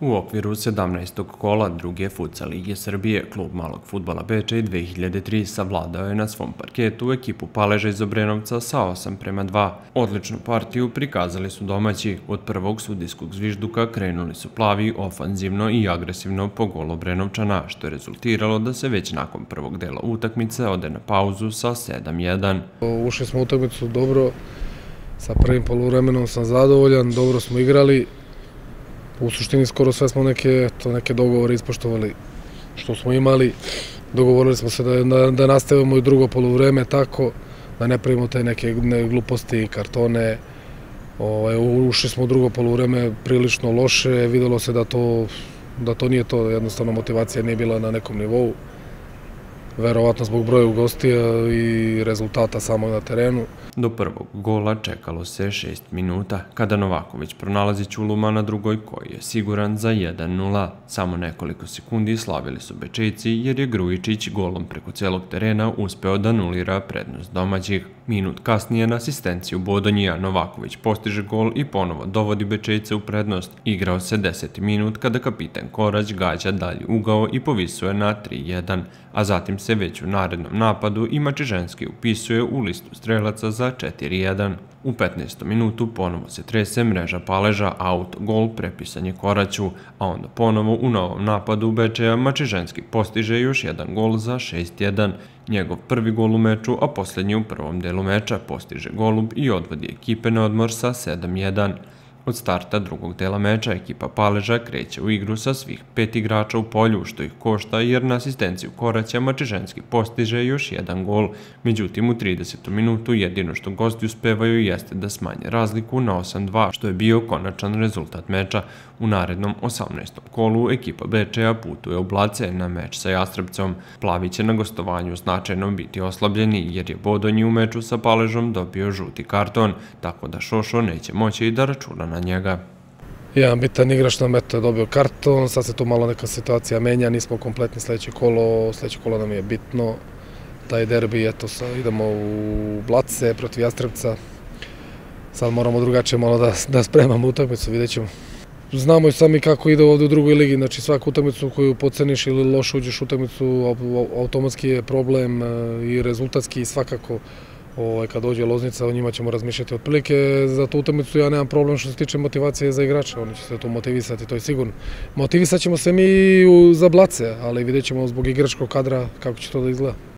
U okviru 17. kola druge futsal Lige Srbije, klub malog futbala Bečej 2003 savladao je na svom parketu ekipu Paleža iz Obrenovca sa 8 prema 2. Odličnu partiju prikazali su domaći. Od prvog sudijskog zvižduka krenuli su plavi ofanzivno i agresivno po gol Obrenovčana, što je rezultiralo da se već nakon prvog dela utakmice ode na pauzu sa 7-1. Ušli smo utakmicu dobro, sa prvim polovremenom sam zadovoljan, dobro smo igrali, u suštini skoro sve smo neke, to neke dogovore ispoštovali što smo imali. Dogovorili smo se da, da, da nastavimo i drugo polovreme tako, da ne pravimo te neke ne, gluposti kartone. Ovaj, ušli smo u drugo polovreme prilično loše, videlo se da to, da to nije to, jednostavno motivacija nije bila na nekom nivou verovatno zbog broja gostija i rezultata samo na terenu. Do prvog gola čekalo se šest minuta, kada Novaković pronalazi Ćuluma na drugoj koji je siguran za 1-0. Samo nekoliko sekundi slavili su Bečejci jer je Grujičić golom preko celog terena uspeo da nulira prednost domaćih. Minut kasnije na asistenciju Bodonjija Novaković postiže gol i ponovo dovodi Bečejce u prednost. Igrao se deseti minut kada kapiten Korać gađa dalji ugao i povisuje na 3-1, a zatim se već u narednom napadu i Mačiženski upisuje u listu strelaca za 4-1. U 15. minutu ponovo se trese mreža paleža, aut, gol, prepisanje Koraću, a onda ponovo u novom napadu Bečeja Mačiženski postiže još jedan gol za 6-1. Njegov prvi gol u meču, a posljednji u prvom delu meča postiže golub i odvodi ekipe na odmor sa 7-1. Od starta drugog dela meča ekipa Paleža kreće u igru sa svih pet igrača u polju, što ih košta jer na asistenciju Koraća Mačiženski postiže još jedan gol. Međutim, u 30. minutu jedino što gosti uspevaju jeste da smanje razliku na 8-2, što je bio konačan rezultat meča. U narednom 18. kolu ekipa Bečeja putuje u Blace na meč sa Jastrebcom. Plavi će na gostovanju značajno biti oslabljeni jer je Bodonji u meču sa Paležom dobio žuti karton, tako da Šošo neće moći da računa na na njega. Jedan bitan igrač nam je dobio karton, sad se tu malo neka situacija menja, nismo kompletni sledeće kolo, sledeće kolo nam je bitno. Taj derbi, eto, sad idemo u Blace protiv Jastrebca. Sad moramo drugačije malo da, da spremamo utakmicu, vidjet ćemo. Znamo i sami kako ide ovde u drugoj ligi, znači svaku utakmicu koju poceniš ili loše uđeš utakmicu, automatski je problem e, i rezultatski i svakako ovaj, kad dođe Loznica, o njima ćemo razmišljati otprilike. Za tu utakmicu ja nemam problem što se tiče motivacije za igrača, oni će se tu motivisati, to je sigurno. Motivisat ćemo se mi za blace, ali vidjet ćemo zbog igračkog kadra kako će to da izgleda.